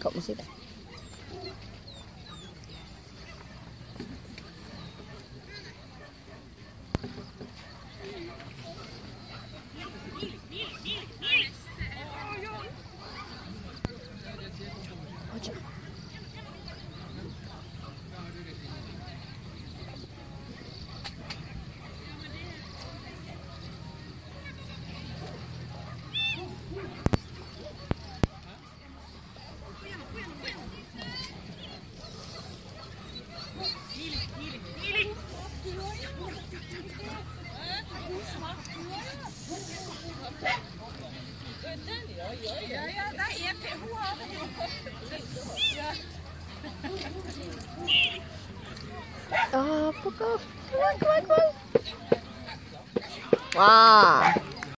Kau mesti tak. Apa kau? Keluar, keluar, keluar. Wah.